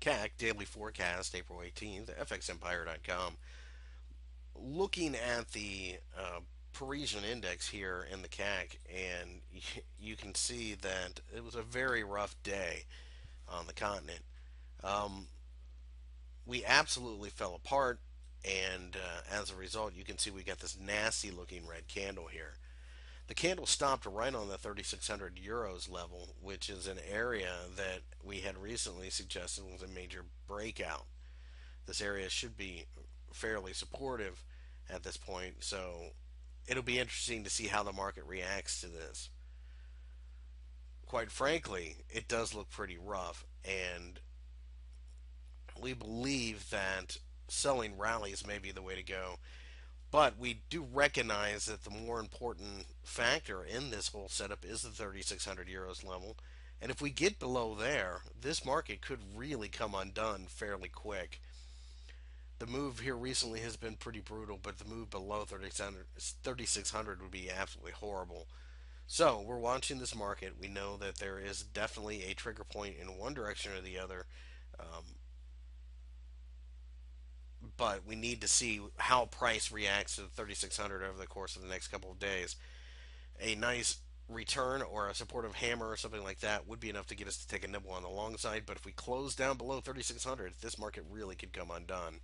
CAC daily forecast, April 18th, fxempire.com. Looking at the uh, Parisian index here in the CAC, and you can see that it was a very rough day on the continent. Um, we absolutely fell apart, and uh, as a result, you can see we got this nasty looking red candle here. The candle stopped right on the 3600 euros level, which is an area that we had recently suggested was a major breakout. This area should be fairly supportive at this point, so it'll be interesting to see how the market reacts to this. Quite frankly, it does look pretty rough, and we believe that selling rallies may be the way to go. But we do recognize that the more important factor in this whole setup is the 3,600 euros level. And if we get below there, this market could really come undone fairly quick. The move here recently has been pretty brutal, but the move below 3,600 would be absolutely horrible. So we're watching this market. We know that there is definitely a trigger point in one direction or the other. Um, but we need to see how price reacts to the 3600 over the course of the next couple of days. A nice return or a supportive hammer or something like that would be enough to get us to take a nibble on the long side, but if we close down below 3600, this market really could come undone.